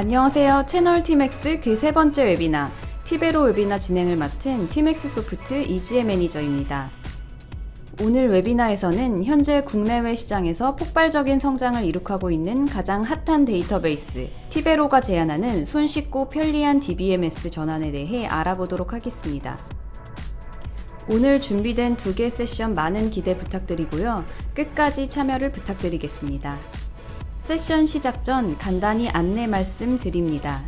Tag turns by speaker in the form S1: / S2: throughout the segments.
S1: 안녕하세요. 채널 티맥스 그 세 번째 웨비나 티베로 웨비나 진행을 맡은 티맥스 소프트 이지혜 매니저입니다. 오늘 webinar에서는 현재 국내외 시장에서 폭발적인 성장을 이룩하고 있는 가장 핫한 데이터베이스 티베로가 제안하는 손쉽고 편리한 DBMS 전환에 대해 알아보도록 하겠습니다. 오늘 준비된 두 개 세션 많은 기대 부탁드리고요. 끝까지 참여를 부탁드리겠습니다. 세션 시작 전 간단히 안내 말씀 드립니다.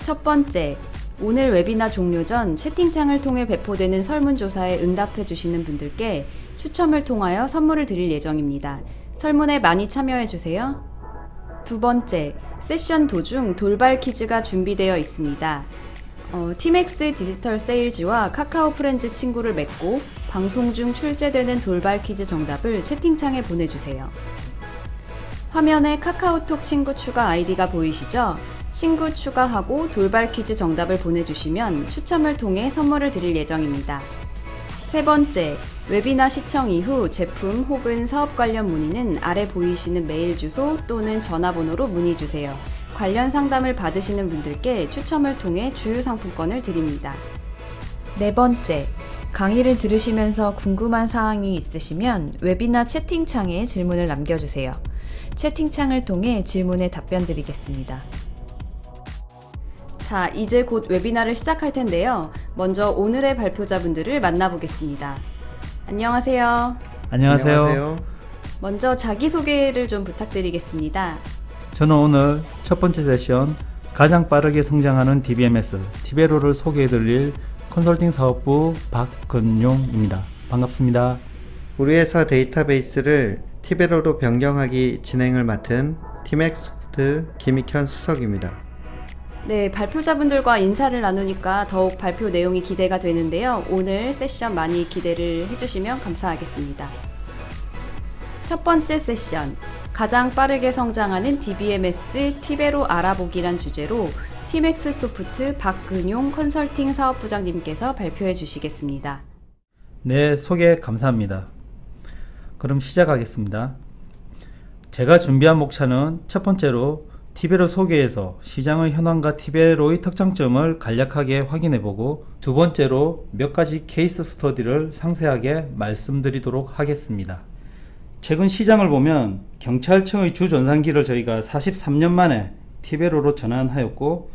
S1: 첫 번째, 오늘 웨비나 종료 전 채팅창을 통해 배포되는 설문조사에 응답해 주시는 분들께 추첨을 통하여 선물을 드릴 예정입니다. 설문에 많이 참여해 주세요. 두 번째, 세션 도중 돌발 퀴즈가 준비되어 있습니다. 어, 티맥스 디지털 세일즈와 카카오 프렌즈 친구를 맺고 방송 중 출제되는 돌발 퀴즈 정답을 채팅창에 보내주세요. 화면에 카카오톡 친구 추가 아이디가 보이시죠? 친구 추가하고 돌발 퀴즈 정답을 보내주시면 추첨을 통해 선물을 드릴 예정입니다. 세 번째, 웨비나 시청 이후 제품 혹은 사업 관련 문의는 아래 보이시는 메일 주소 또는 전화번호로 문의 주세요. 관련 상담을 받으시는 분들께 추첨을 통해 주유 상품권을 드립니다. 네 번째, 강의를 들으시면서 궁금한 사항이 있으시면 웨비나 채팅창에 질문을 남겨주세요. 채팅창을 통해 질문에 답변 드리겠습니다. 자, 이제 곧 웨비나를 시작할 텐데요. 먼저 오늘의 발표자분들을 만나보겠습니다. 안녕하세요.
S2: 안녕하세요.
S1: 먼저 자기소개를 좀 부탁드리겠습니다.
S2: 저는 오늘 첫 번째 세션 가장 빠르게 성장하는 DBMS 티베로를 소개해드릴 컨설팅 사업부 박근용입니다. 반갑습니다.
S3: 우리 회사 데이터베이스를 티베로로 변경하기 진행을 맡은 티맥소프트 김익현 수석입니다.
S1: 네, 발표자분들과 인사를 나누니까 더욱 발표 내용이 기대가 되는데요. 오늘 세션 많이 기대를 해주시면 감사하겠습니다. 첫 번째 세션, 가장 빠르게 성장하는 DBMS 티베로 알아보기란 주제로 티맥스 소프트 박근용 컨설팅 사업부장님께서 발표해 주시겠습니다.
S2: 네, 소개 감사합니다. 그럼 시작하겠습니다. 제가 준비한 목차는 첫 번째로 티베로 소개에서 시장의 현황과 티베로의 특장점을 간략하게 확인해보고 두 번째로 몇 가지 케이스 스터디를 상세하게 말씀드리도록 하겠습니다. 최근 시장을 보면 경찰청의 주전산기를 저희가 43년 만에 티베로로 전환하였고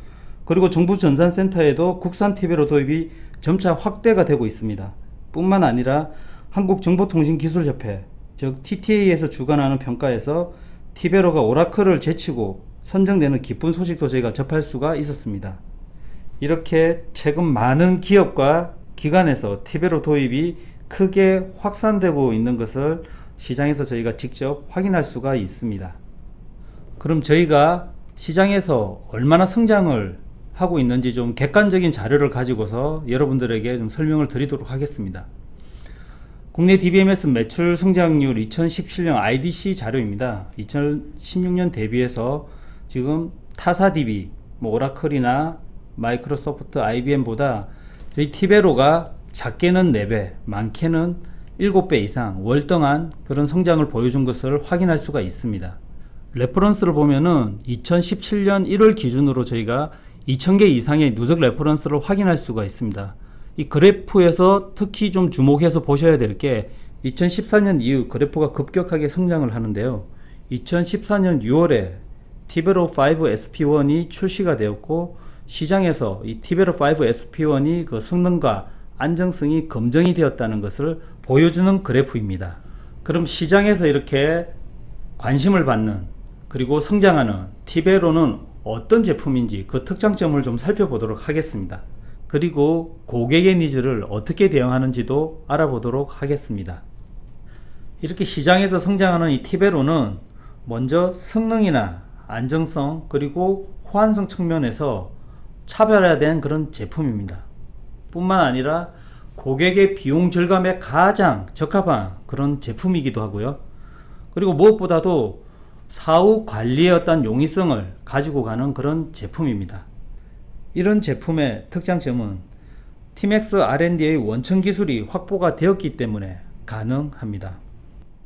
S2: 그리고 정부 전산센터에도 국산 티베로 도입이 점차 확대가 되고 있습니다. 뿐만 아니라 한국정보통신기술협회 즉 TTA에서 주관하는 평가에서 티베로가 오라클을 제치고 선정되는 기쁜 소식도 저희가 접할 수가 있었습니다. 이렇게 최근 많은 기업과 기관에서 티베로 도입이 크게 확산되고 있는 것을 시장에서 저희가 직접 확인할 수가 있습니다. 그럼 저희가 시장에서 얼마나 성장을 하고 있는지 좀 객관적인 자료를 가지고서 여러분들에게 좀 설명을 드리도록 하겠습니다. 국내 DBMS 매출 성장률 2017년 IDC 자료입니다. 2016년 대비해서 지금 타사 DB, 뭐 오라클이나 마이크로소프트, IBM보다 저희 티베로가 작게는 4배, 많게는 7배 이상 월등한 그런 성장을 보여준 것을 확인할 수가 있습니다. reference를 보면은 2017년 1월 기준으로 저희가 2000개 이상의 누적 reference를 확인할 수가 있습니다. 이 그래프에서 특히 좀 주목해서 보셔야 될 게 2014년 이후 그래프가 급격하게 성장을 하는데요. 2014년 6월에 티베로 5 SP1이 출시가 되었고 시장에서 이 티베로 5 SP1이 그 성능과 안정성이 검증이 되었다는 것을 보여주는 그래프입니다. 그럼 시장에서 이렇게 관심을 받는 그리고 성장하는 티베로는 어떤 제품인지 그 특장점을 좀 살펴보도록 하겠습니다. 그리고 고객의 needs를 어떻게 대응하는지도 알아보도록 하겠습니다. 이렇게 시장에서 성장하는 이 티베로는 먼저 성능이나 안정성 그리고 호환성 측면에서 차별화된 그런 제품입니다. 뿐만 아니라 고객의 비용 절감에 가장 적합한 그런 제품이기도 하고요. 그리고 무엇보다도 사후 관리의 어떤 용이성을 가지고 가는 그런 제품입니다. 이런 제품의 특장점은 티맥스 R&D의 원천 기술이 확보가 되었기 때문에 가능합니다.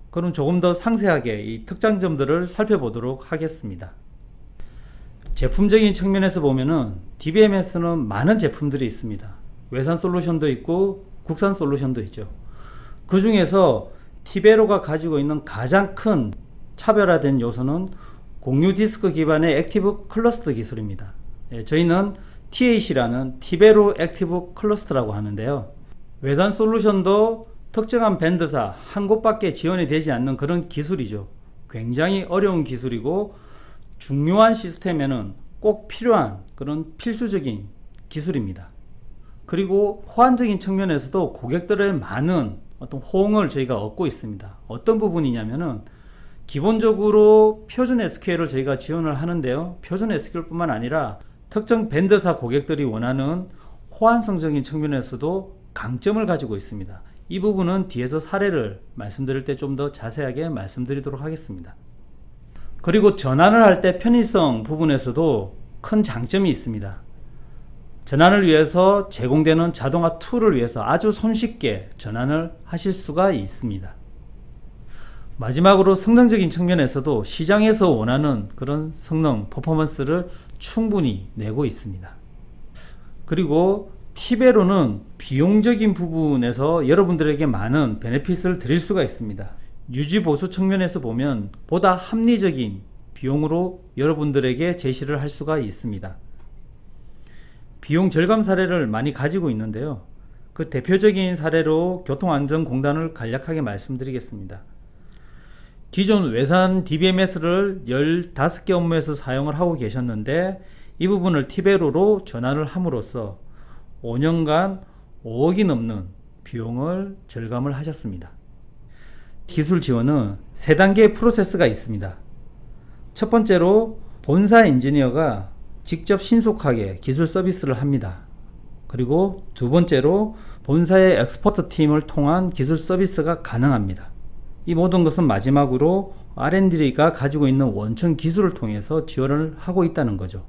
S2: 그럼 조금 더 상세하게 이 특장점들을 살펴보도록 하겠습니다. 제품적인 측면에서 보면은 DBMS는 많은 제품들이 있습니다. 외산 솔루션도 있고 국산 솔루션도 있죠. 그 중에서 티베로가 가지고 있는 가장 큰 차별화된 요소는 공유 디스크 기반의 active cluster 기술입니다. 예, 저희는 TAC라는 티베로 active cluster라고 하는데요. 외산 솔루션도 특정한 vendor사 한 곳밖에 지원이 되지 않는 그런 기술이죠. 굉장히 어려운 기술이고 중요한 시스템에는 꼭 필요한 그런 필수적인 기술입니다. 그리고 호환적인 측면에서도 고객들의 많은 어떤 호응을 저희가 얻고 있습니다. 어떤 부분이냐면은 기본적으로 표준 SQL을 저희가 지원을 하는데요. 표준 SQL뿐만 아니라 특정 밴드사 고객들이 원하는 호환성적인 측면에서도 강점을 가지고 있습니다. 이 부분은 뒤에서 사례를 말씀드릴 때 좀 더 자세하게 말씀드리도록 하겠습니다. 그리고 전환을 할 때 편의성 부분에서도 큰 장점이 있습니다. 전환을 위해서 제공되는 자동화 tool을 위해서 아주 손쉽게 전환을 하실 수가 있습니다. 마지막으로 성능적인 측면에서도 시장에서 원하는 그런 성능, 퍼포먼스를 충분히 내고 있습니다. 그리고 티베로는 비용적인 부분에서 여러분들에게 많은 베네핏을 드릴 수가 있습니다. 유지 보수 측면에서 보면 보다 합리적인 비용으로 여러분들에게 제시를 할 수가 있습니다. 비용 절감 사례를 많이 가지고 있는데요. 그 대표적인 사례로 교통안전공단을 간략하게 말씀드리겠습니다. 기존 외산 DBMS를 15개 업무에서 사용을 하고 계셨는데 이 부분을 티베로로 전환을 함으로써 5년간 5억이 넘는 비용을 절감을 하셨습니다. 기술 지원은 세 단계의 프로세스가 있습니다. 첫 번째로 본사 엔지니어가 직접 신속하게 기술 서비스를 합니다. 그리고 두 번째로 본사의 expert 팀을 통한 기술 서비스가 가능합니다. 이 모든 것은 마지막으로 R&D가 가지고 있는 원천 기술을 통해서 지원을 하고 있다는 거죠.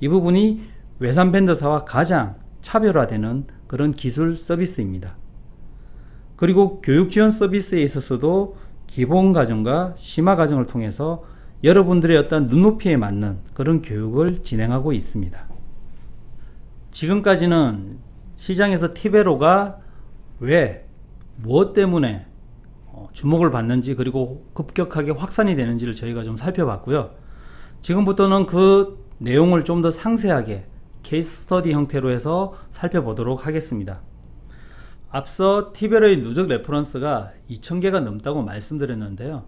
S2: 이 부분이 외산 밴드사와 가장 차별화되는 그런 기술 서비스입니다. 그리고 교육 지원 서비스에 있어서도 기본 과정과 심화 과정을 통해서 여러분들의 어떤 눈높이에 맞는 그런 교육을 진행하고 있습니다. 지금까지는 시장에서 티베로가 왜, 무엇 때문에 어, 주목을 받는지 그리고 급격하게 확산이 되는지를 저희가 좀 살펴봤고요. 지금부터는 그 내용을 좀 더 상세하게 case study 형태로 해서 살펴보도록 하겠습니다. 앞서 티베로의 누적 reference가 2000개가 넘는다고 말씀드렸는데요.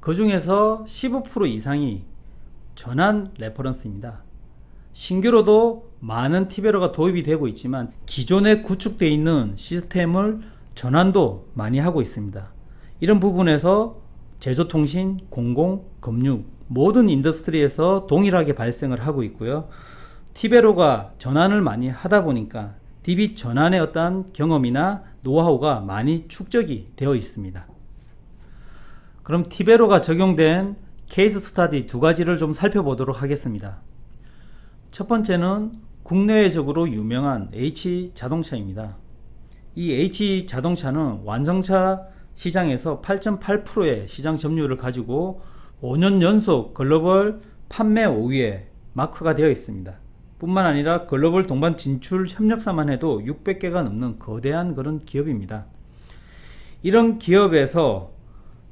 S2: 그 중에서 15% 이상이 전환 reference입니다. 신규로도 많은 티베로가 도입이 되고 있지만 기존에 구축되어 있는 시스템을 전환도 많이 하고 있습니다. 이런 부분에서 제조통신, 공공, 금융 모든 industry에서 동일하게 발생을 하고 있고요. 티베로가 전환을 많이 하다 보니까 DB 전환의 어떤 경험이나 노하우가 많이 축적이 되어 있습니다. 그럼 티베로가 적용된 case study 두 가지를 좀 살펴보도록 하겠습니다. 첫 번째는 국내외적으로 유명한 H 자동차입니다. 이 H 자동차는 완성차 시장에서 8.8%의 시장 점유율을 가지고 5년 연속 글로벌 판매 5위에 마크가 되어 있습니다. 뿐만 아니라 글로벌 동반 진출 협력사만 해도 600개가 넘는 거대한 그런 기업입니다. 이런 기업에서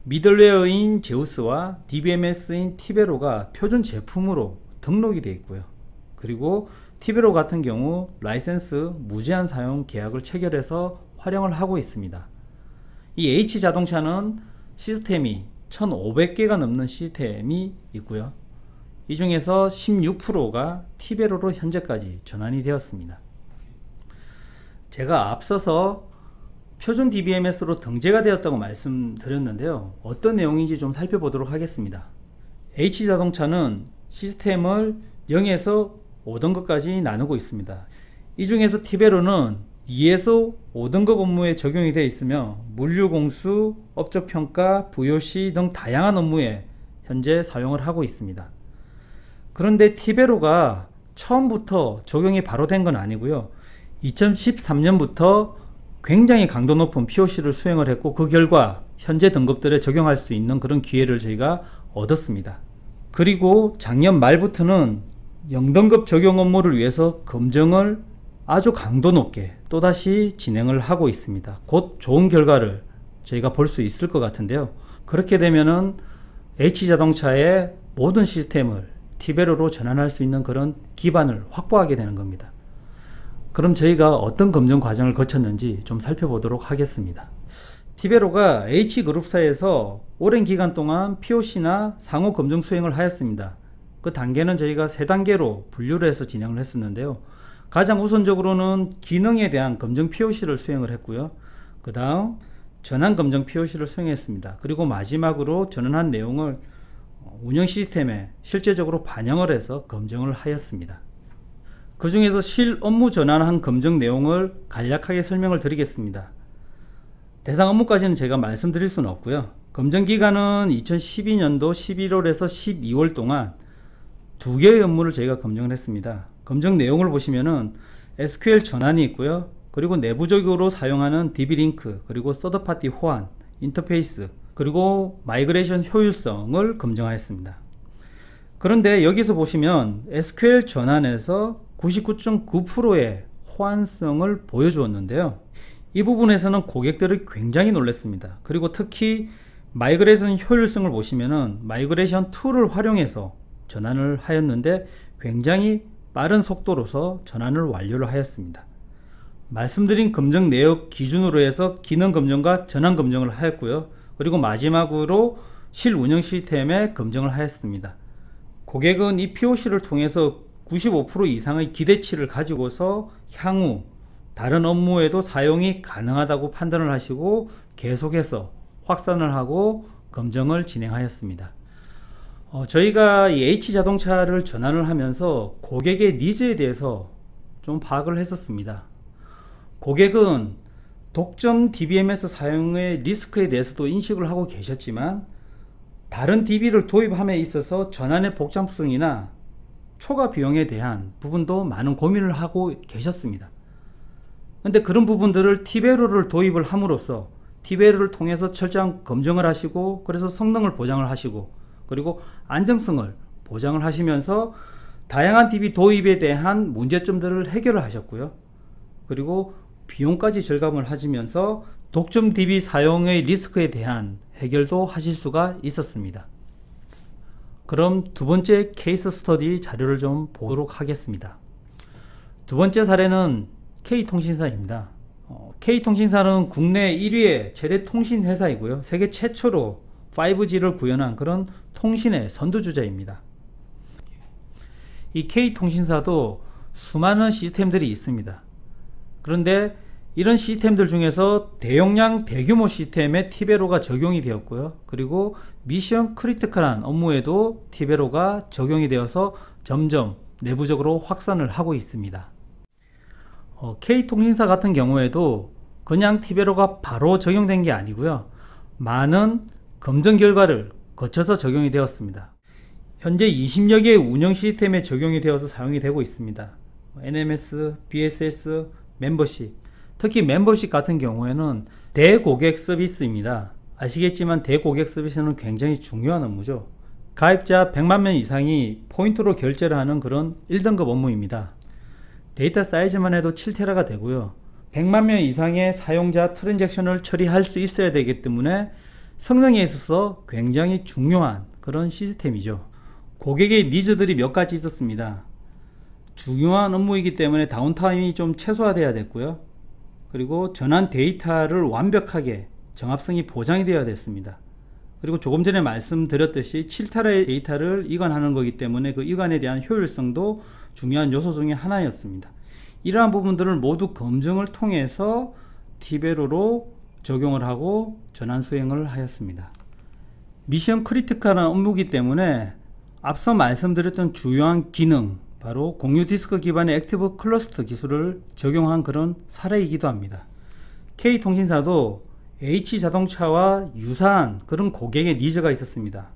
S2: 미들웨어인 제우스와 DBMS인 티베로가 표준 제품으로 등록이 되어 있고요. 그리고 티베로 같은 경우 라이센스 무제한 사용 계약을 체결해서 활용을 하고 있습니다. 이 H 자동차는 시스템이 1500개가 넘는 시스템이 있고요. 이 중에서 16%가 티베로로 현재까지 전환이 되었습니다. 제가 앞서서 표준 DBMS로 등재가 되었다고 말씀드렸는데요. 어떤 내용인지 좀 살펴보도록 하겠습니다. H자동차는 시스템을 0에서 5등급까지 나누고 있습니다. 이 중에서 티베로는 2에서 5등급 업무에 적용이 되어 있으며 물류공수, 업적평가, VOC 등 다양한 업무에 현재 사용을 하고 있습니다. 그런데 티베로가 처음부터 적용이 바로 된 건 아니고요. 2013년부터 굉장히 강도 높은 POC를 수행을 했고 그 결과 현재 등급들에 적용할 수 있는 그런 기회를 저희가 얻었습니다. 그리고 작년 말부터는 영등급 적용 업무를 위해서 검증을 아주 강도 높게 또다시 진행을 하고 있습니다. 곧 좋은 결과를 저희가 볼 수 있을 것 같은데요. 그렇게 되면은 H자동차의 모든 시스템을 티베로로 전환할 수 있는 그런 기반을 확보하게 되는 겁니다. 그럼 저희가 어떤 검증 과정을 거쳤는지 좀 살펴보도록 하겠습니다. 티베로가 H그룹사에서 오랜 기간 동안 POC나 상호 검증 수행을 하였습니다. 그 단계는 저희가 세 단계로 분류를 해서 진행을 했었는데요. 가장 우선적으로는 기능에 대한 검증 POC를 수행을 했고요. 그 다음 전환 검증 POC를 수행했습니다. 그리고 마지막으로 전환한 내용을 운영 시스템에 실제적으로 반영을 해서 검증을 하였습니다. 그 중에서 실 업무 전환한 검증 내용을 간략하게 설명을 드리겠습니다. 대상 업무까지는 제가 말씀드릴 수는 없고요. 검증 기간은 2012년도 11월에서 12월 동안 두 개의 업무를 저희가 검증을 했습니다. 검증 내용을 보시면은 SQL 전환이 있고요. 그리고 내부적으로 사용하는 DB링크, 그리고 third party 호환, 인터페이스, 그리고 migration 효율성을 검증하였습니다. 그런데 여기서 보시면 SQL 전환에서 99.9%의 호환성을 보여주었는데요. 이 부분에서는 고객들이 굉장히 놀랐습니다. 그리고 특히 migration 효율성을 보시면은 migration tool을 활용해서 전환을 하였는데 굉장히 빠른 속도로서 전환을 완료를 하였습니다. 말씀드린 검증 내역 기준으로 해서 기능 검증과 전환 검증을 하였고요. 그리고 마지막으로 실 운영 시스템의 검증을 하였습니다. 고객은 이 POC를 통해서 95% 이상의 기대치를 가지고서 향후 다른 업무에도 사용이 가능하다고 판단을 하시고 계속해서 확산을 하고 검증을 진행하였습니다. 어, 저희가 이 H자동차를 전환을 하면서 고객의 니즈에 대해서 좀 파악을 했었습니다. 고객은 독점 DBMS 사용의 리스크에 대해서도 인식을 하고 계셨지만 다른 DB를 도입함에 있어서 전환의 복잡성이나 초과 비용에 대한 부분도 많은 고민을 하고 계셨습니다. 근데 그런 부분들을 티베로를 도입을 함으로써 티베로를 통해서 철저한 검증을 하시고 그래서 성능을 보장을 하시고 그리고 안정성을 보장을 하시면서 다양한 DB 도입에 대한 문제점들을 해결을 하셨고요. 그리고 비용까지 절감을 하시면서 독점 DB 사용의 리스크에 대한 해결도 하실 수가 있었습니다. 그럼 두 번째 케이스 스터디 자료를 좀 보도록 하겠습니다. 두 번째 사례는 K통신사입니다. 어, K통신사는 국내 1위의 최대 통신 회사이고요. 세계 최초로 5G를 구현한 그런 통신의 선두주자입니다. 이 K통신사도 수많은 시스템들이 있습니다. 그런데 이런 시스템들 중에서 대용량 대규모 시스템에 티베로가 적용이 되었고요. 그리고 mission critical한 업무에도 티베로가 적용이 되어서 점점 내부적으로 확산을 하고 있습니다. 어, K통신사 같은 경우에도 그냥 티베로가 바로 적용된 게 아니고요. 많은 검증 결과를 거쳐서 적용이 되었습니다. 현재 20여 개의 운영 시스템에 적용이 되어서 사용이 되고 있습니다. NMS, BSS, 멤버십, 특히 멤버십 같은 경우에는 대고객 서비스입니다. 아시겠지만 대고객 서비스는 굉장히 중요한 업무죠. 가입자 100만 명 이상이 포인트로 결제를 하는 그런 1등급 업무입니다. 데이터 사이즈만 해도 7테라가 되고요. 100만 명 이상의 사용자 transaction을 처리할 수 있어야 되기 때문에 성능에 있어서 굉장히 중요한 그런 시스템이죠. 고객의 needs들이 몇 가지 있었습니다. 중요한 업무이기 때문에 downtime이 좀 최소화돼야 됐고요. 그리고 전환 데이터를 완벽하게 정합성이 보장이 되어야 됐습니다. 그리고 조금 전에 말씀드렸듯이 7테라의 데이터를 이관하는 거기 때문에 그 이관에 대한 효율성도 중요한 요소 중의 하나였습니다. 이러한 부분들을 모두 검증을 통해서 티베로로 적용을 하고 전환 수행을 하였습니다. mission critical한 업무이기 때문에 앞서 말씀드렸던 주요한 기능 바로 공유 디스크 기반의 active cluster 기술을 적용한 그런 사례이기도 합니다. K통신사도 H자동차와 유사한 그런 고객의 needs가 있었습니다.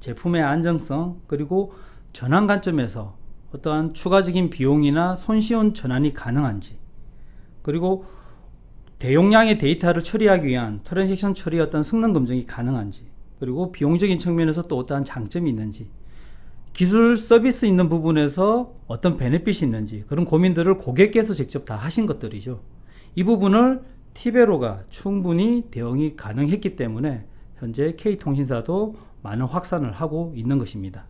S2: 제품의 안정성 그리고 전환 관점에서 어떠한 추가적인 비용이나 손쉬운 전환이 가능한지 그리고 대용량의 데이터를 처리하기 위한 transaction 처리 어떤 성능 검증이 가능한지 그리고 비용적인 측면에서 또 어떠한 장점이 있는지 기술 서비스 있는 부분에서 어떤 benefit이 있는지 그런 고민들을 고객께서 직접 다 하신 것들이죠. 이 부분을 티베로가 충분히 대응이 가능했기 때문에 현재 K통신사도 많은 확산을 하고 있는 것입니다.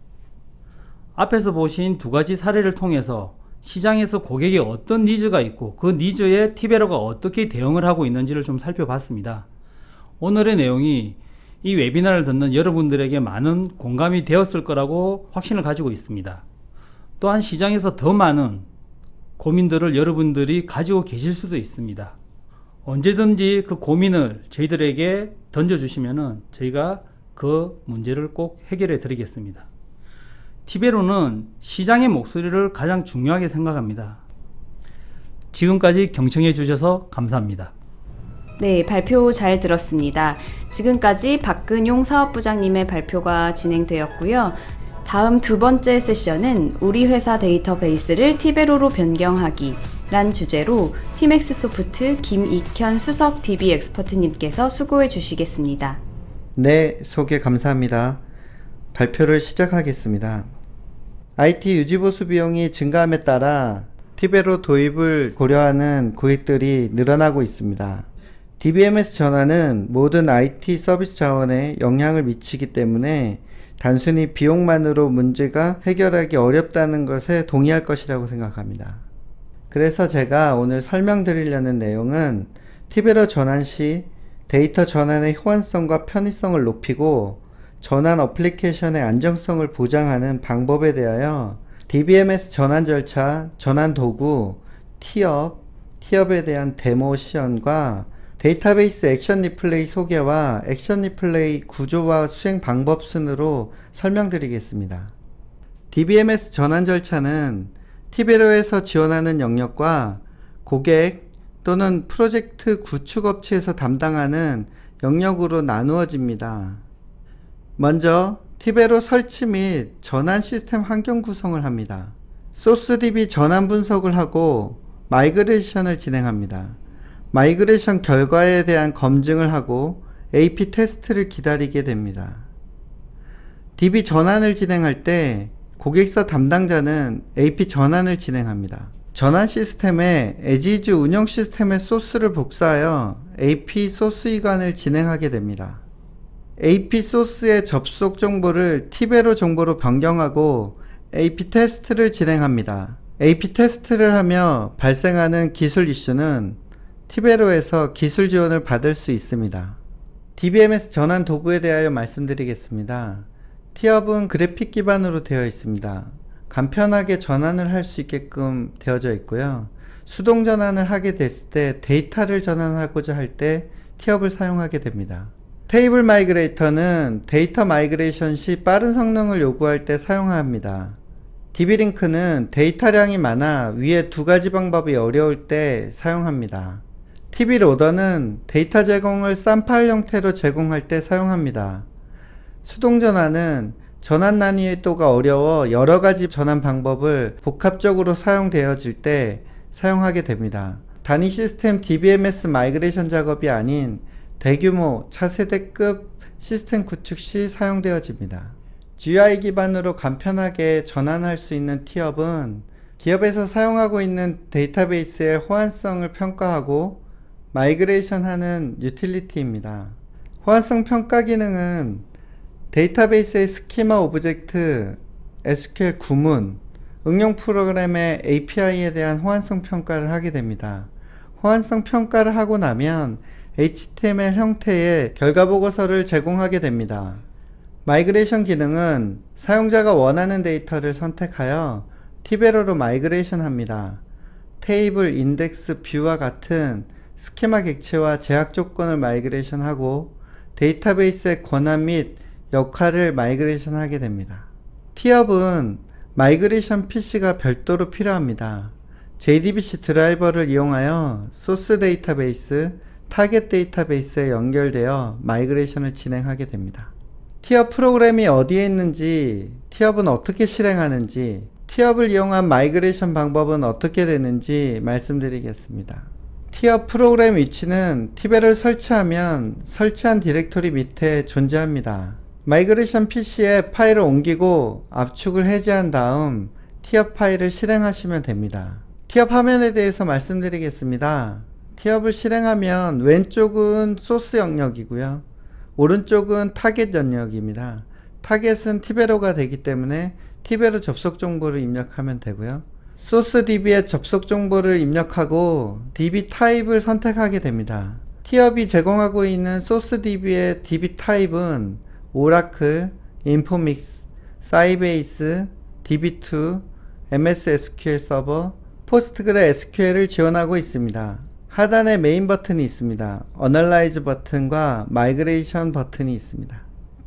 S2: 앞에서 보신 두 가지 사례를 통해서 시장에서 고객의 어떤 니즈가 있고 그 니즈에 티베로가 어떻게 대응을 하고 있는지를 좀 살펴봤습니다. 오늘의 내용이 이 웨비나를 듣는 여러분들에게 많은 공감이 되었을 거라고 확신을 가지고 있습니다. 또한 시장에서 더 많은 고민들을 여러분들이 가지고 계실 수도 있습니다. 언제든지 그 고민을 저희들에게 던져주시면 저희가 그 문제를 꼭 해결해 드리겠습니다. 티베로는 시장의 목소리를 가장 중요하게 생각합니다. 지금까지 경청해 주셔서 감사합니다.
S1: 네, 발표 잘 들었습니다. 지금까지 박근용 사업부장님의 발표가 진행되었고요. 다음 두 번째 세션은 우리 회사 데이터베이스를 티베로로 변경하기 란 주제로 티맥스 소프트 김익현 수석 DB 엑스퍼트님께서 수고해 주시겠습니다.
S3: 네, 소개 감사합니다. 발표를 시작하겠습니다. IT 유지보수 비용이 증가함에 따라 티베로 도입을 고려하는 고객들이 늘어나고 있습니다. DBMS 전환은 모든 IT 서비스 자원에 영향을 미치기 때문에 단순히 비용만으로 문제가 해결하기 어렵다는 것에 동의할 것이라고 생각합니다. 그래서 제가 오늘 설명드리려는 내용은 티베로 전환 시 데이터 전환의 호환성과 편의성을 높이고 전환 application의 안정성을 보장하는 방법에 대하여 DBMS 전환 절차, 전환 도구, T-Up, T-Up에 대한 데모 시연과 데이터베이스 action replay 소개와 action replay 구조와 수행 방법 순으로 설명드리겠습니다. DBMS 전환 절차는 티베로에서 지원하는 영역과 고객 또는 프로젝트 구축 업체에서 담당하는 영역으로 나누어집니다. 먼저 티베로 설치 및 전환 시스템 환경 구성을 합니다. 소스DB 전환 분석을 하고 migration을 진행합니다. migration 결과에 대한 검증을 하고 AP 테스트를 기다리게 됩니다. DB 전환을 진행할 때 고객사 담당자는 AP 전환을 진행합니다. 전환 시스템에 에지즈 운영 시스템의 소스를 복사하여 AP 소스 이관을 진행하게 됩니다. AP 소스의 접속 정보를 티베로 정보로 변경하고 AP 테스트를 진행합니다. AP 테스트를 하며 발생하는 기술 이슈는 티베로에서 기술 지원을 받을 수 있습니다. DBMS 전환 도구에 대하여 말씀드리겠습니다. T-Up은 그래픽 기반으로 되어 있습니다. 간편하게 전환을 할 수 있게끔 되어져 있고요. 수동 전환을 하게 됐을 때 데이터를 전환하고자 할 때 T-Up을 사용하게 됩니다. Table Migrator는 데이터 migration 시 빠른 성능을 요구할 때 사용합니다. DB Link는 데이터량이 많아 위에 두 가지 방법이 어려울 때 사용합니다. tbLoader는 데이터 제공을 SAM 파일 형태로 제공할 때 사용합니다. 수동 전환은 전환 난이도가 어려워 여러 가지 전환 방법을 복합적으로 사용되어질 때 사용하게 됩니다. 단위 시스템 DBMS migration 작업이 아닌 대규모 차세대급 시스템 구축 시 사용되어집니다. GUI 기반으로 간편하게 전환할 수 있는 T-Up은 기업에서 사용하고 있는 데이터베이스의 호환성을 평가하고 migration 하는 유틸리티입니다. 호환성 평가 기능은 데이터베이스의 스키마 object, SQL 구문, 응용 프로그램의 API에 대한 호환성 평가를 하게 됩니다. 호환성 평가를 하고 나면 HTML 형태의 결과 보고서를 제공하게 됩니다. migration 기능은 사용자가 원하는 데이터를 선택하여 티베로로 migration 합니다. 테이블, 인덱스, view와 같은 스키마 객체와 제약 조건을 migration 하고 데이터베이스의 권한 및 역할을 migration 하게 됩니다. T-Up은 migration PC가 별도로 필요합니다. JDBC 드라이버를 이용하여 소스 데이터베이스, 타겟 데이터베이스에 연결되어 migration을 진행하게 됩니다. T-Up 프로그램이 어디에 있는지, T-Up은 어떻게 실행하는지, T-Up을 이용한 migration 방법은 어떻게 되는지 말씀드리겠습니다. T-Up 프로그램 위치는 티베로를 설치하면 설치한 디렉토리 밑에 존재합니다. migration PC에 파일을 옮기고 압축을 해제한 다음 T-Up 파일을 실행하시면 됩니다. T-Up 화면에 대해서 말씀드리겠습니다. T-Up을 실행하면 왼쪽은 소스 영역이고요. 오른쪽은 타겟 영역입니다. 타겟은 티베로가 되기 때문에 티베로 접속 정보를 입력하면 되고요. 소스 DB에 접속 정보를 입력하고 DB 타입을 선택하게 됩니다. T-Up이 제공하고 있는 소스 DB의 DB 타입은 Oracle, Informix, Sybase, DB2, MS SQL Server, PostgreSQL을 지원하고 있습니다. 하단에 메인 버튼이 있습니다. Analyze 버튼과 Migration 버튼이 있습니다.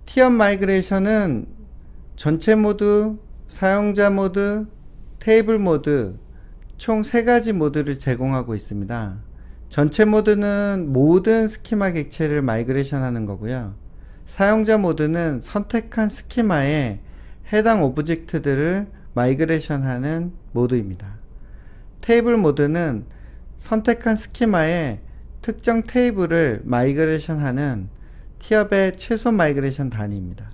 S3: T-Up migration은 전체 모드, 사용자 모드, 테이블 모드 총 3가지 모드를 제공하고 있습니다. 전체 모드는 모든 스키마 객체를 migration 하는 거고요. 사용자 모드는 선택한 스키마에 해당 object들을 migration 하는 모드입니다. 테이블 모드는 선택한 스키마에 특정 테이블을 migration 하는 T-Up의 최소 migration 단위입니다.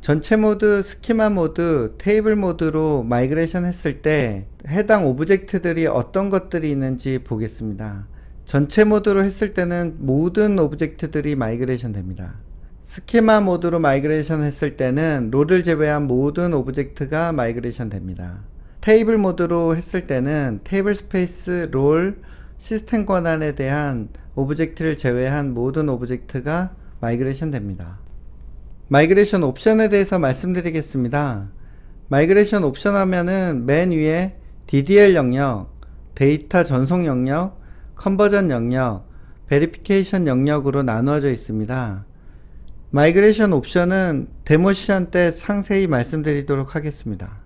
S3: 전체 모드, 스키마 모드, 테이블 모드로 migration 했을 때 해당 object들이 어떤 것들이 있는지 보겠습니다. 전체 모드로 했을 때는 모든 object들이 migration 됩니다. 스키마 모드로 migration 했을 때는 role을 제외한 모든 object가 migration 됩니다. 테이블 모드로 했을 때는 tablespace, role, 시스템 권한에 대한 object를 제외한 모든 object가 migration 됩니다. migration 옵션에 대해서 말씀드리겠습니다. migration 옵션 하면은 맨 위에 DDL 영역, 데이터 전송 영역, conversion 영역, verification 영역으로 나누어져 있습니다. migration 옵션은 데모 시간 때 상세히 말씀드리도록 하겠습니다.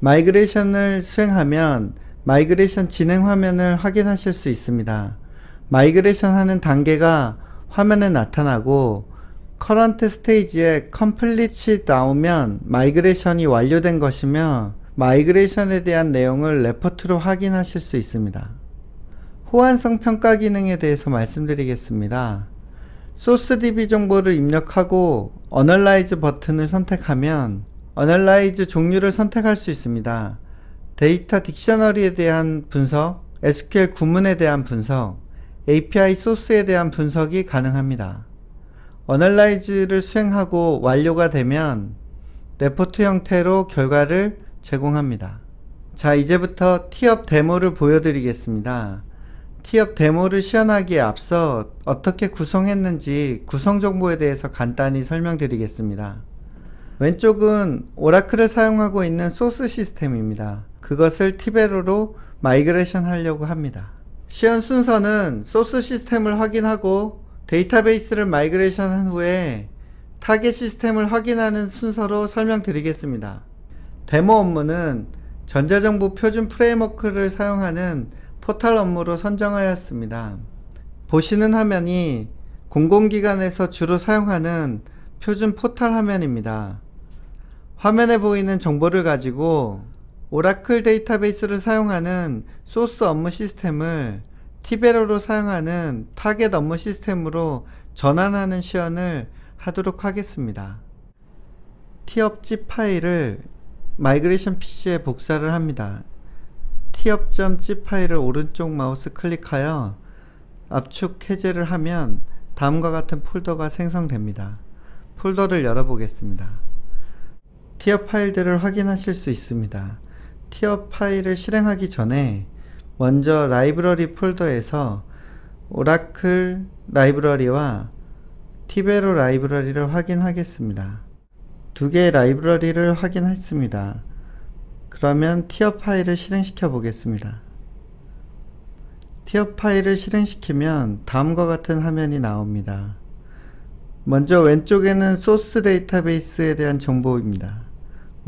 S3: migration을 수행하면 migration 진행 화면을 확인하실 수 있습니다. migration 하는 단계가 화면에 나타나고 current stage에 complete이 나오면 migration이 완료된 것이며 migration에 대한 내용을 레포트로 확인하실 수 있습니다. 호환성 평가 기능에 대해서 말씀드리겠습니다. 소스 DB 정보를 입력하고 Analyze 버튼을 선택하면 Analyze 종류를 선택할 수 있습니다. data dictionary에 대한 분석, SQL 구문에 대한 분석, API 소스에 대한 분석이 가능합니다. Analyze를 수행하고 완료가 되면 레포트 형태로 결과를 제공합니다. 자 이제부터 T-Up 데모를 보여드리겠습니다. T-Up 데모를 시연하기에 앞서 어떻게 구성했는지 구성 정보에 대해서 간단히 설명드리겠습니다. 왼쪽은 Oracle을 사용하고 있는 소스 시스템입니다. 그것을 티베로로 migration 하려고 합니다. 시연 순서는 소스 시스템을 확인하고 데이터베이스를 migration 한 후에 타겟 시스템을 확인하는 순서로 설명드리겠습니다. 데모 업무는 전자정부 표준 framework를 사용하는 포탈 업무로 선정하였습니다. 보시는 화면이 공공기관에서 주로 사용하는 표준 포탈 화면입니다. 화면에 보이는 정보를 가지고 오라클 데이터베이스를 사용하는 소스 업무 시스템을 티베로로 사용하는 타겟 업무 시스템으로 전환하는 시연을 하도록 하겠습니다. T-Up.zip 파일을 migration PC에 복사를 합니다. T-Up.zip 파일을 오른쪽 마우스 클릭하여 압축 해제를 하면 다음과 같은 폴더가 생성됩니다. 폴더를 열어보겠습니다. T-Up 파일들을 확인하실 수 있습니다. T-Up 파일을 실행하기 전에 먼저 라이브러리 폴더에서 오라클 라이브러리와 티베로 라이브러리를 확인하겠습니다. 두 개의 라이브러리를 확인했습니다. 그러면 T-Up 파일을 실행시켜 보겠습니다. T-Up 파일을 실행시키면 다음과 같은 화면이 나옵니다. 먼저 왼쪽에는 소스 데이터베이스에 대한 정보입니다.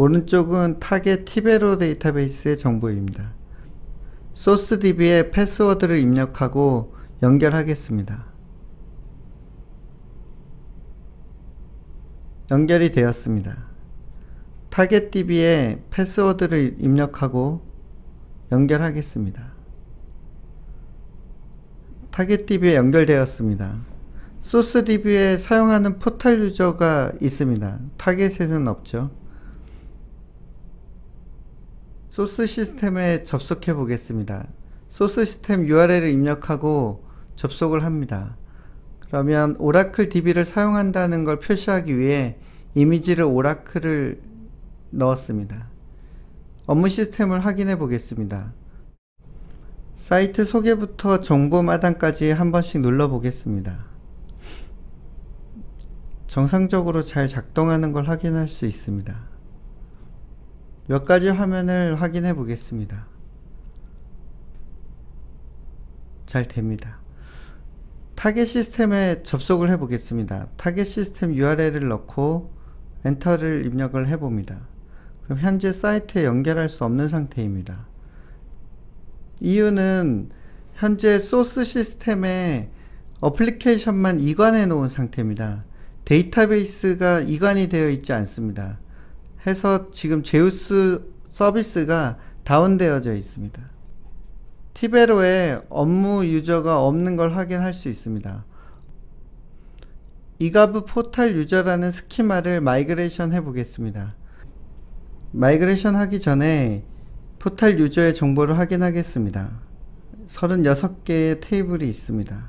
S3: 오른쪽은 타겟 티베로 데이터베이스의 정보입니다. 소스DB에 패스워드를 입력하고 연결하겠습니다. 연결이 되었습니다. 타겟DB에 패스워드를 입력하고 연결하겠습니다. 타겟DB에 연결되었습니다. 소스 DB에 사용하는 포털 유저가 있습니다. 타겟에는 없죠. 소스 시스템에 접속해 보겠습니다. 소스 시스템 URL을 입력하고 접속을 합니다. 그러면 오라클 DB를 사용한다는 걸 표시하기 위해 이미지를 오라클을 넣었습니다. 업무 시스템을 확인해 보겠습니다. 사이트 소개부터 정보 마당까지 한 번씩 눌러 보겠습니다. 정상적으로 잘 작동하는 걸 확인할 수 있습니다. 몇 가지 화면을 확인해 보겠습니다. 잘 됩니다. 타겟 시스템에 접속을 해 보겠습니다. 타겟 시스템 URL을 넣고 enter를 입력을 해 봅니다. 그럼 현재 사이트에 연결할 수 없는 상태입니다. 이유는 현재 소스 시스템에 어플리케이션만 이관해 놓은 상태입니다. 데이터베이스가 이관이 되어 있지 않습니다. 해서 지금 JEUS 서비스가 다운되어져 있습니다. 티베로에 업무 유저가 없는 걸 확인할 수 있습니다. eGov 포탈 유저라는 스키마를 migration 해 보겠습니다. migration 하기 전에 포탈 유저의 정보를 확인하겠습니다. 36개의 테이블이 있습니다.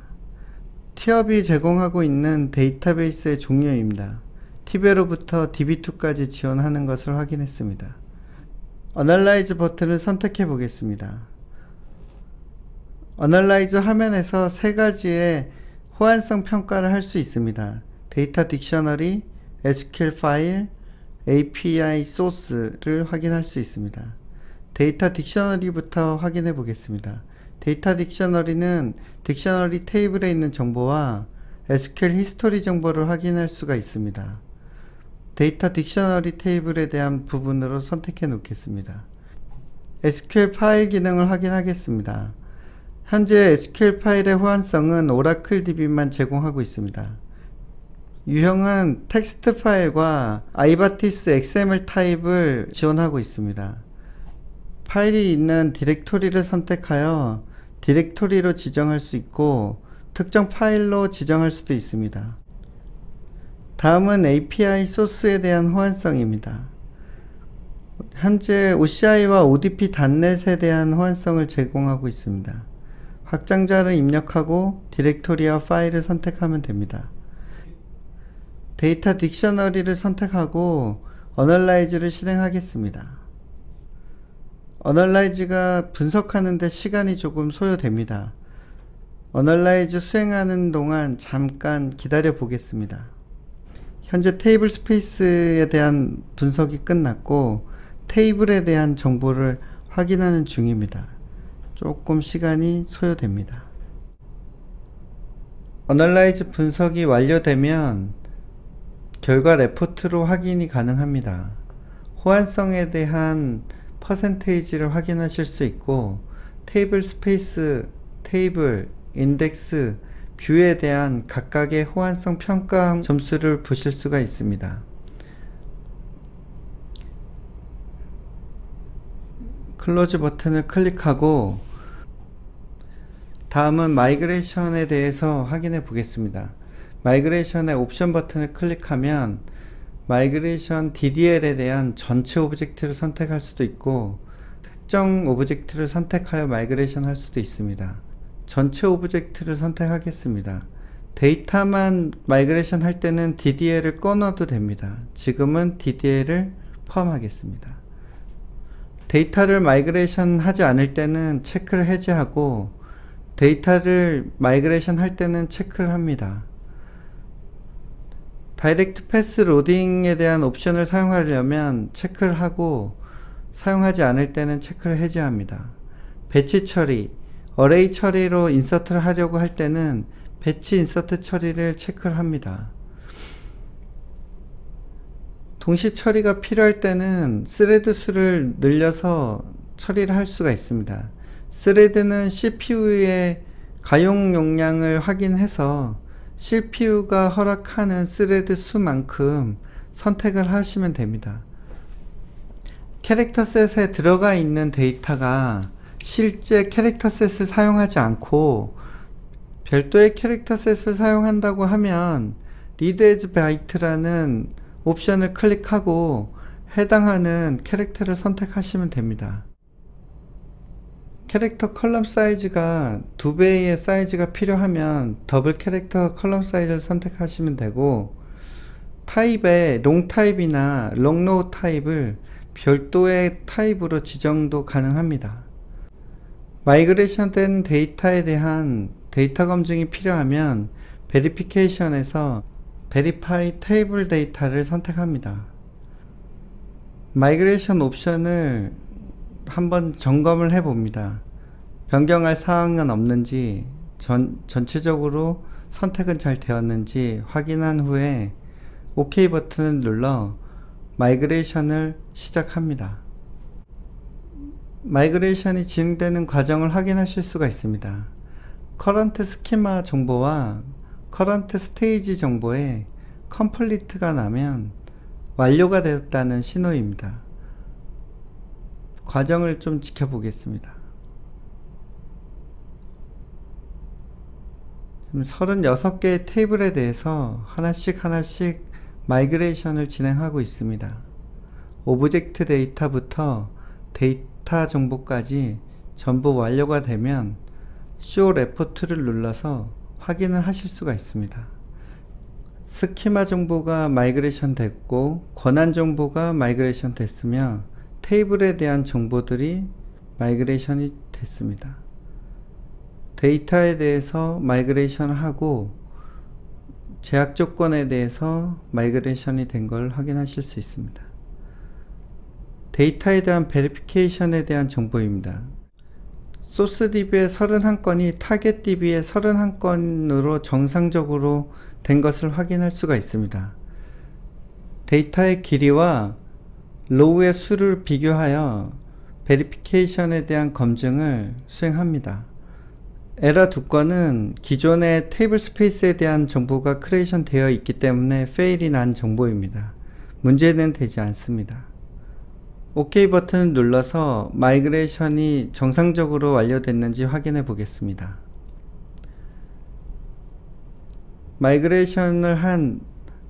S3: T-Up이 제공하고 있는 데이터베이스의 종류입니다. 티베로부터 DB2까지 지원하는 것을 확인했습니다. analyze 버튼을 선택해 보겠습니다. analyze 화면에서 세 가지의 호환성 평가를 할 수 있습니다. 데이터 dictionary, SQL 파일, API 소스를 확인할 수 있습니다. 데이터 dictionary부터 확인해 보겠습니다. 데이터 dictionary는 dictionary 테이블에 있는 정보와 SQL history 정보를 확인할 수가 있습니다. 데이터 dictionary 테이블에 대한 부분으로 선택해 놓겠습니다. SQL 파일 기능을 확인하겠습니다. 현재 SQL 파일의 호환성은 오라클 DB만 제공하고 있습니다. 유형은 텍스트 파일과 iBATIS XML 타입을 지원하고 있습니다. 파일이 있는 디렉토리를 선택하여 디렉토리로 지정할 수 있고 특정 파일로 지정할 수도 있습니다. 다음은 API 소스에 대한 호환성입니다. 현재 OCI와 ODP 단넷에 대한 호환성을 제공하고 있습니다. 확장자를 입력하고 디렉토리와 파일을 선택하면 됩니다. 데이터 dictionary를 선택하고 analyze를 실행하겠습니다. analyze가 분석하는데 시간이 조금 소요됩니다. analyze 수행하는 동안 잠깐 기다려 보겠습니다. 현재 table space에 대한 분석이 끝났고 테이블에 대한 정보를 확인하는 중입니다. 조금 시간이 소요됩니다. analyze 분석이 완료되면 결과 레포트로 확인이 가능합니다. 호환성에 대한 퍼센테이지를 확인하실 수 있고 table space, 테이블, 인덱스, view에 대한 각각의 호환성 평가 점수를 보실 수가 있습니다. close 버튼을 클릭하고 다음은 migration에 대해서 확인해 보겠습니다. migration의 옵션 버튼을 클릭하면 migration DDL에 대한 전체 오브젝트를 선택할 수도 있고 특정 object를 선택하여 migration 할 수도 있습니다. 전체 object를 선택하겠습니다. 데이터만 migration 할 때는 DDL을 꺼놔도 됩니다. 지금은 DDL을 포함하겠습니다. 데이터를 migration 하지 않을 때는 체크를 해제하고 데이터를 migration 할 때는 체크를 합니다. direct path loading에 대한 옵션을 사용하려면 체크를 하고 사용하지 않을 때는 체크를 해제합니다. batch 처리, array 처리로 insert를 하려고 할 때는 batch insert 처리를 체크를 합니다. 동시 처리가 필요할 때는 thread 수를 늘려서 처리를 할 수가 있습니다. thread는 CPU의 가용 용량을 확인해서 CPU가 허락하는 thread 수만큼 선택을 하시면 됩니다. 캐릭터 셋에 들어가 있는 데이터가 실제 character set을 사용하지 않고 별도의 character set을 사용한다고 하면 read as byte라는 옵션을 클릭하고 해당하는 character를 선택하시면 됩니다. character column size가 두 배의 사이즈가 필요하면 double character column size를 선택하시면 되고 타입의 long type이나 long raw type을 별도의 타입으로 지정도 가능합니다. migration 된 데이터에 대한 데이터 검증이 필요하면 verification에서 verify table data를 선택합니다. migration 옵션을 한번 점검을 해 봅니다. 변경할 사항은 없는지 전, 전체적으로 선택은 잘 되었는지 확인한 후에 OK 버튼을 눌러 migration을 시작합니다. migration이 진행되는 과정을 확인하실 수가 있습니다. current schema 정보와 current stage 정보에 complete가 나면 완료가 되었다는 신호입니다. 과정을 좀 지켜보겠습니다. 지금 36개의 테이블에 대해서 하나씩 하나씩 migration을 진행하고 있습니다. object 데이터부터 데이터 정보까지 전부 완료가 되면 show report를 눌러서 확인을 하실 수가 있습니다. schema 정보가 migration 됐고 권한 정보가 migration 됐으며 테이블에 대한 정보들이 migration이 됐습니다. 데이터에 대해서 migration을 하고 제약 조건에 대해서 migration이 된 걸 확인하실 수 있습니다. 데이터에 대한 verification에 대한 정보입니다. 소스 DB의 31건이 target DB의 31건으로 정상적으로 된 것을 확인할 수가 있습니다. 데이터의 길이와 row의 수를 비교하여 verification에 대한 검증을 수행합니다. 에러 두 건은 기존의 tablespace에 대한 정보가 creation 되어 있기 때문에 fail이 난 정보입니다. 문제는 되지 않습니다. OK 버튼을 눌러서 migration이 정상적으로 완료됐는지 확인해 보겠습니다. migration을 한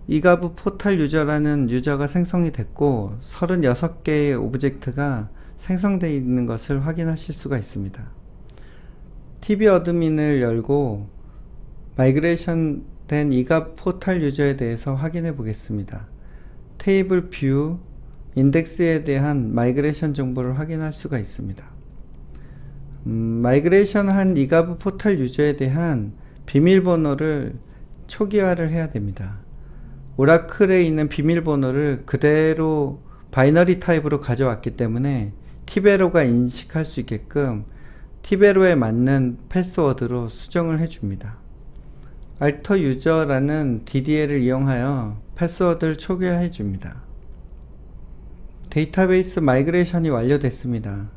S3: eGov portal user라는 user가 생성이 됐고 36개의 object가 생성되어 있는 것을 확인하실 수가 있습니다. tbAdmin을 열고 migration 된 eGov portal user에 대해서 확인해 보겠습니다. 테이블 view, 인덱스에 대한 migration 정보를 확인할 수가 있습니다. 음, migration 한 eGov portal user에 대한 비밀번호를 초기화를 해야 됩니다. 오라클에 있는 비밀번호를 그대로 binary 타입으로 가져왔기 때문에 티베로가 인식할 수 있게끔 티베로에 맞는 패스워드로 수정을 해줍니다. alter user라는 DDL을 이용하여 패스워드를 초기화해 줍니다. 데이터베이스 migration이 완료됐습니다.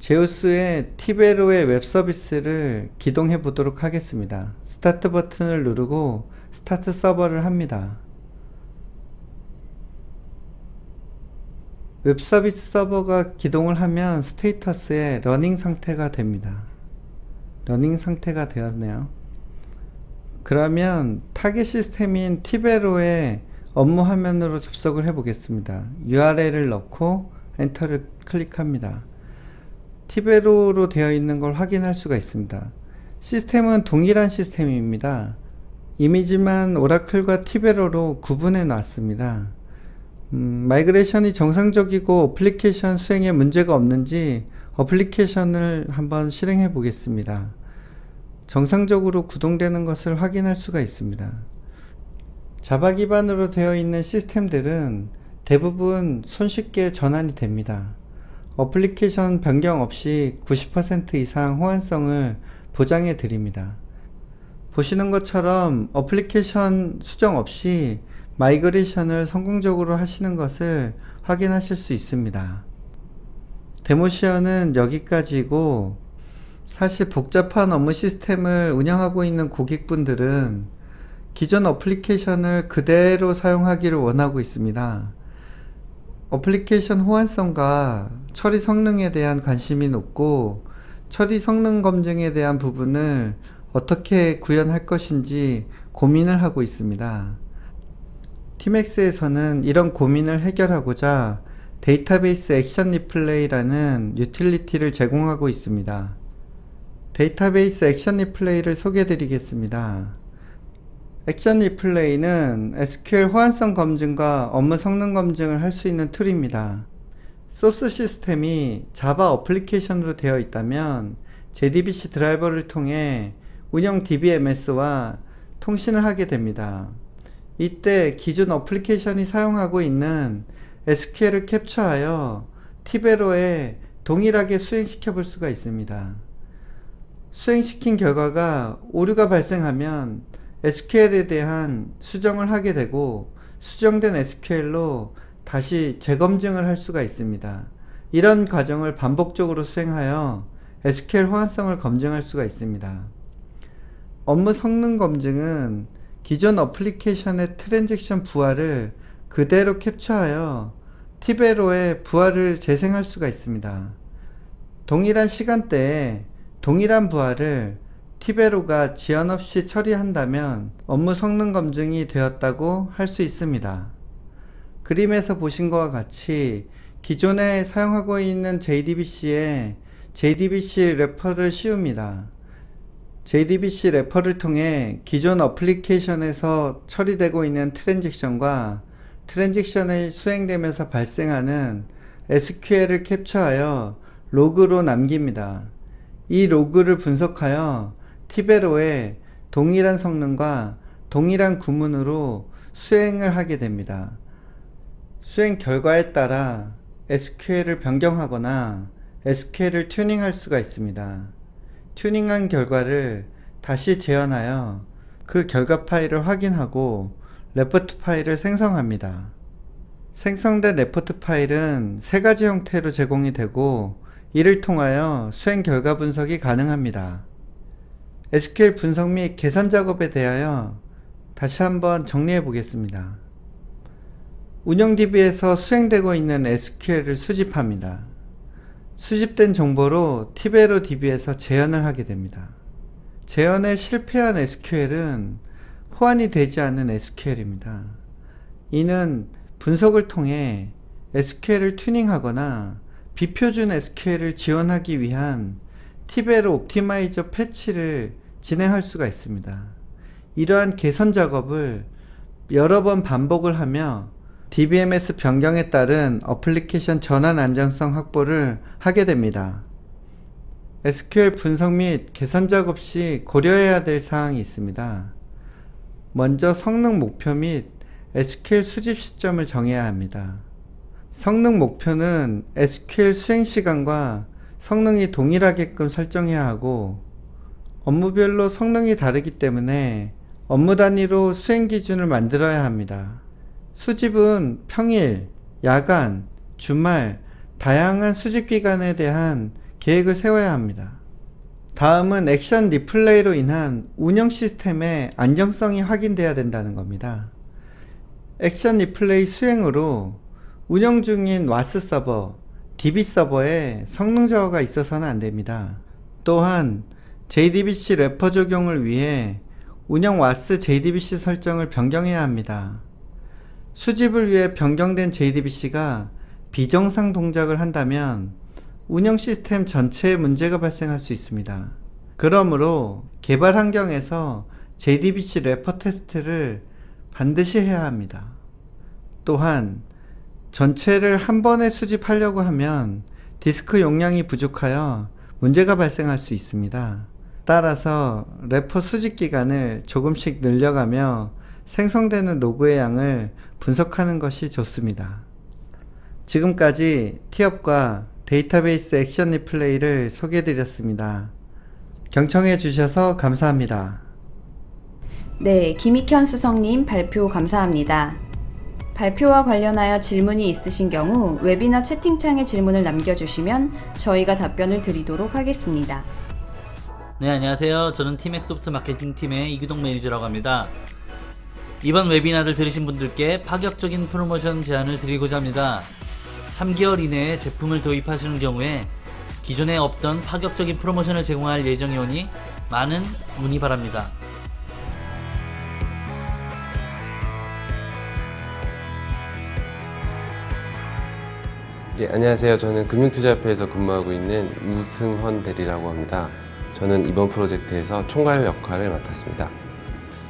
S3: 제우스의 티베로의 웹 서비스를 기동해 보도록 하겠습니다. start 버튼을 누르고 start server를 합니다. 웹 서비스 서버가 기동을 하면 status에 running 상태가 됩니다. running 상태가 되었네요. 그러면 타겟 시스템인 티베로의 업무 화면으로 접속을 해 보겠습니다. URL을 넣고 enter를 클릭합니다. 티베로로 되어 있는 걸 확인할 수가 있습니다. 시스템은 동일한 시스템입니다. 이미지만 오라클과 티베로로 구분해 놨습니다. 음, migration이 정상적이고 어플리케이션 수행에 문제가 없는지 application을 한번 실행해 보겠습니다. 정상적으로 구동되는 것을 확인할 수가 있습니다. Java 기반으로 되어 있는 시스템들은 대부분 손쉽게 전환이 됩니다. 어플리케이션 변경 없이 90% 이상 호환성을 보장해 드립니다. 보시는 것처럼 어플리케이션 수정 없이 migration을 성공적으로 하시는 것을 확인하실 수 있습니다. 데모 시연은 여기까지고 사실 복잡한 업무 시스템을 운영하고 있는 고객분들은 기존 어플리케이션을 그대로 사용하기를 원하고 있습니다. 어플리케이션 호환성과 처리 성능에 대한 관심이 높고 처리 성능 검증에 대한 부분을 어떻게 구현할 것인지 고민을 하고 있습니다. 티맥스에서는 이런 고민을 해결하고자 데이터베이스 Action Replay라는 유틸리티를 제공하고 있습니다. 데이터베이스 Action Replay를 소개해 드리겠습니다. Action Replay는 SQL 호환성 검증과 업무 성능 검증을 할 수 있는 tool입니다. 소스 시스템이 Java 어플리케이션으로 되어 있다면 JDBC 드라이버를 통해 운영 DBMS와 통신을 하게 됩니다. 이때 기존 어플리케이션이 사용하고 있는 SQL을 캡처하여 티베로에 동일하게 수행시켜 볼 수가 있습니다. 수행시킨 결과가 오류가 발생하면 SQL에 대한 수정을 하게 되고 수정된 SQL로 다시 재검증을 할 수가 있습니다. 이런 과정을 반복적으로 수행하여 SQL 호환성을 검증할 수가 있습니다. 업무 성능 검증은 기존 어플리케이션의 transaction 부하를 그대로 캡처하여 티베로에 부하를 재생할 수가 있습니다. 동일한 시간대에 동일한 부하를 티베로가 지연 없이 처리한다면 업무 성능 검증이 되었다고 할 수 있습니다. 그림에서 보신 것과 같이 기존에 사용하고 있는 JDBC에 JDBC 래퍼를 씌웁니다. JDBC 래퍼를 통해 기존 어플리케이션에서 처리되고 있는 트랜잭션과 transaction이 수행되면서 발생하는 SQL을 캡처하여 로그로 남깁니다. 이 로그를 분석하여 티베로에 동일한 성능과 동일한 구문으로 수행을 하게 됩니다. 수행 결과에 따라 SQL을 변경하거나 SQL을 튜닝할 수가 있습니다. 튜닝한 결과를 다시 재현하여 그 결과 파일을 확인하고 레포트 파일을 생성합니다. 생성된 레포트 파일은 세 가지 형태로 제공이 되고 이를 통하여 수행 결과 분석이 가능합니다. SQL 분석 및 개선 작업에 대하여 다시 한번 정리해 보겠습니다. 운영DB에서 수행되고 있는 SQL을 수집합니다. 수집된 정보로 티베로 DB에서 재현을 하게 됩니다. 재현에 실패한 SQL은 호환이 되지 않는 SQL입니다. 이는 분석을 통해 SQL을 튜닝하거나 비표준 SQL을 지원하기 위한 티베로 옵티마이저 패치를 진행할 수가 있습니다. 이러한 개선 작업을 여러 번 반복을 하며 DBMS 변경에 따른 어플리케이션 전환 안정성 확보를 하게 됩니다. SQL 분석 및 개선 작업 시 고려해야 될 사항이 있습니다. 먼저 성능 목표 및 SQL 수집 시점을 정해야 합니다. 성능 목표는 SQL 수행 시간과 성능이 동일하게끔 설정해야 하고 업무별로 성능이 다르기 때문에 업무 단위로 수행 기준을 만들어야 합니다. 수집은 평일, 야간, 주말, 다양한 수집 기간에 대한 계획을 세워야 합니다. 다음은 Action Replay로 인한 운영 시스템의 안정성이 확인되어야 된다는 겁니다. Action Replay 수행으로 운영 중인 WAS 서버, DB 서버에 성능 저하가 있어서는 안 됩니다. 또한 JDBC wrapper 적용을 위해 운영 WAS JDBC 설정을 변경해야 합니다. 수집을 위해 변경된 JDBC가 비정상 동작을 한다면 운영 시스템 전체에 문제가 발생할 수 있습니다. 그러므로 개발 환경에서 JDBC 래퍼 테스트를 반드시 해야 합니다. 또한 전체를 한 번에 수집하려고 하면 디스크 용량이 부족하여 문제가 발생할 수 있습니다. 따라서 래퍼 수집 기간을 조금씩 늘려가며 생성되는 로그의 양을 분석하는 것이 좋습니다. 지금까지 티업과 데이터베이스 액션 리플레이를 소개해드렸습니다. 경청해 주셔서 감사합니다.
S1: 네, 김익현 수석님 발표 감사합니다. 발표와 관련하여 질문이 있으신 경우 웨비나 채팅창에 질문을 남겨주시면 저희가 답변을 드리도록 하겠습니다.
S4: 네 안녕하세요 저는 티맥소프트 마케팅 팀의 이규동 매니저라고 합니다 이번 webinar를 들으신 분들께 파격적인 프로모션 제안을 드리고자 합니다 3개월 이내에 제품을 도입하시는 경우에 기존에 없던 파격적인 프로모션을 제공할 예정이오니 많은 문의 바랍니다.
S5: 예, 안녕하세요. 저는 금융투자협회에서 근무하고 있는 우승헌 대리라고 합니다. 저는 이번 프로젝트에서 총괄 역할을 맡았습니다.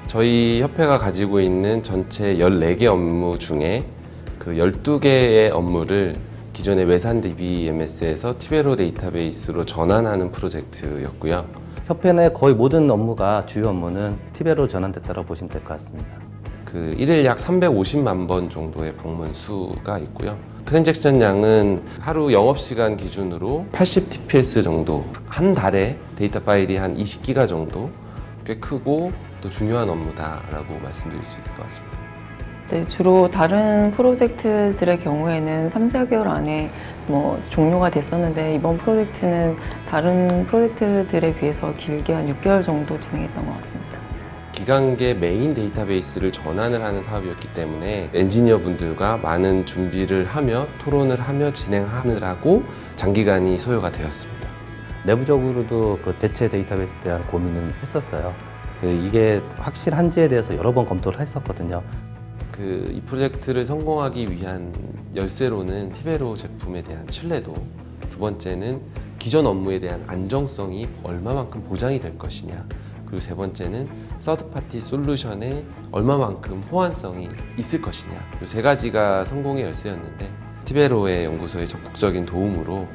S5: 저희 협회가 가지고 있는 전체 14개 업무 중에 그 12개의 업무를 기존의 외산 DBMS에서 티베로 데이터베이스로 전환하는 프로젝트였고요.
S6: 협회 내 거의 모든 업무가 주요 업무는 티베로 전환됐다고 보시면 될 것 같습니다.
S5: 그 1일 약 350만 번 정도의 방문 수가 있고요. transaction 양은 하루 영업시간 기준으로 80 TPS 정도, 한 달에 데이터 파일이 한 20기가 정도 꽤 크고 또 중요한 업무다라고 말씀드릴 수 있을 것 같습니다.
S7: 네, 주로 다른 프로젝트들의 경우에는 3, 4개월 안에 뭐 종료가 됐었는데 이번 프로젝트는 다른 프로젝트들에 비해서 길게 한 6개월 정도 진행했던 것 같습니다.
S5: 기간계 메인 데이터베이스를 전환을 하는 사업이었기 때문에 엔지니어 분들과 많은 준비를 하며 토론을 하며 진행하느라고 장기간이 소요가 되었습니다.
S6: 내부적으로도 그 대체 데이터베이스에 대한 고민은 했었어요. 그 이게 확실한지에 대해서 여러 번 검토를 했었거든요.
S5: 그 이 프로젝트를 성공하기 위한 열쇠로는 티베로 제품에 대한 신뢰도, 두 번째는 기존 업무에 대한 안정성이 얼마만큼 보장이 될 것이냐, 그리고 세 번째는 서드파티 솔루션에 얼마만큼 호환성이 있을 것이냐, 이 세 가지가 성공의 열쇠였는데 티베로의 연구소의 적극적인 도움으로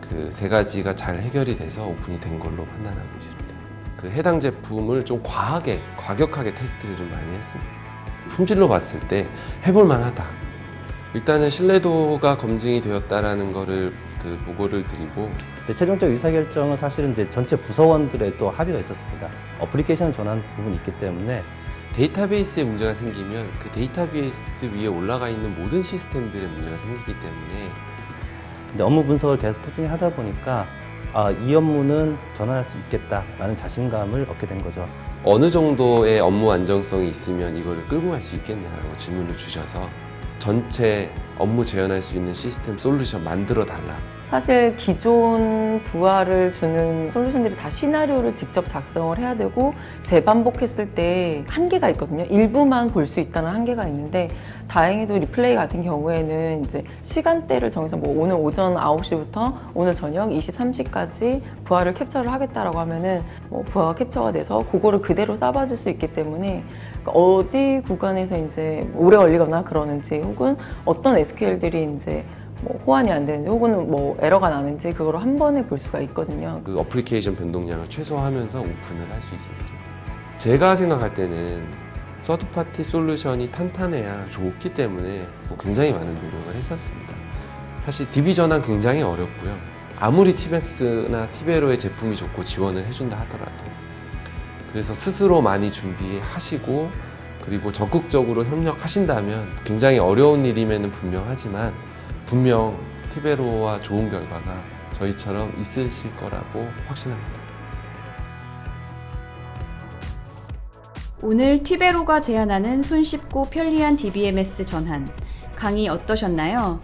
S5: 그 세 가지가 잘 해결이 돼서 오픈이 된 걸로 판단하고 있습니다. 그 해당 제품을 좀 과하게, 과격하게 테스트를 좀 많이 했습니다. 품질로 봤을 때 해볼 만하다. 일단은 신뢰도가 검증이 되었다라는 거를 그 보고를 드리고
S6: 근데 최종적 의사결정은 사실은 이제 전체 부서원들의 또 합의가 있었습니다. 어플리케이션 전환 부분이 있기 때문에
S5: 데이터베이스에 문제가 생기면 그 데이터베이스 위에 올라가 있는 모든 시스템들의 문제가 생기기 때문에
S6: 근데 업무 분석을 계속 꾸준히 하다 보니까 아, 이 업무는 전환할 수 있겠다라는 자신감을 얻게 된 거죠.
S5: 어느 정도의 업무 안정성이 있으면 이거를 끌고 갈 수 있겠냐라고 질문을 주셔서 전체 업무 재현할 수 있는 시스템 솔루션 만들어 달라.
S7: 사실 기존 부하를 주는 솔루션들이 다 시나리오를 직접 작성을 해야 되고 재반복했을 때 한계가 있거든요. 일부만 볼 수 있다는 한계가 있는데 다행히도 리플레이 같은 경우에는 이제 시간대를 정해서 뭐 오늘 오전 9시부터 오늘 저녁 23시까지 부하를 캡처를 하겠다라고 하면은 뭐 부하가 캡처가 돼서 그거를 그대로 쌓아줄 수 있기 때문에 어디 구간에서 이제 오래 걸리거나 그러는지 혹은 어떤 SQL들이 이제 뭐 호환이 안 되는지 혹은 뭐 에러가 나는지 그거를 한 번에 볼 수가 있거든요.
S5: 그 어플리케이션 변동량을 최소화하면서 오픈을 할 수 있었습니다. 제가 생각할 때는 서드파티 솔루션이 탄탄해야 좋기 때문에 뭐 굉장히 많은 노력을 했었습니다. 사실 DB 전환 굉장히 어렵고요. 아무리 티맥스나 티베로의 제품이 좋고 지원을 해준다 하더라도 그래서 스스로 많이 준비하시고 그리고 적극적으로 협력하신다면 굉장히 어려운 일임에는 분명하지만 분명 티베로와 좋은 결과가 저희처럼 있으실 거라고 확신합니다.
S1: 오늘 티베로가 제안하는 손쉽고 편리한 DBMS 전환 강의 어떠셨나요?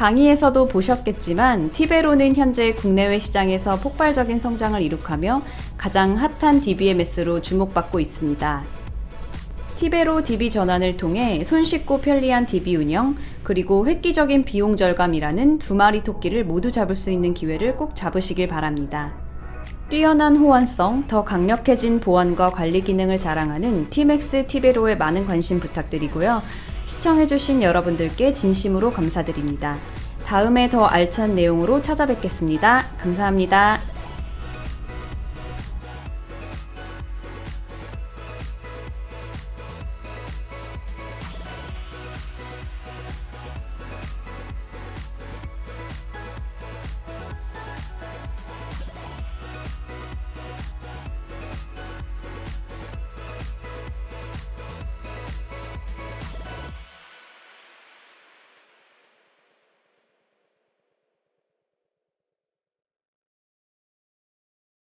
S1: 강의에서도 보셨겠지만 티베로는 현재 국내외 시장에서 폭발적인 성장을 이룩하며 가장 핫한 DBMS로 주목받고 있습니다. 티베로 DB 전환을 통해 손쉽고 편리한 DB 운영, 그리고 획기적인 비용 절감이라는 두 마리 토끼를 모두 잡을 수 있는 기회를 꼭 잡으시길 바랍니다. 뛰어난 호환성, 더 강력해진 보안과 관리 기능을 자랑하는 티맥스 티베로에 많은 관심 부탁드리고요. 시청해주신 여러분들께 진심으로 감사드립니다. 다음에 더 알찬 내용으로 찾아뵙겠습니다. 감사합니다.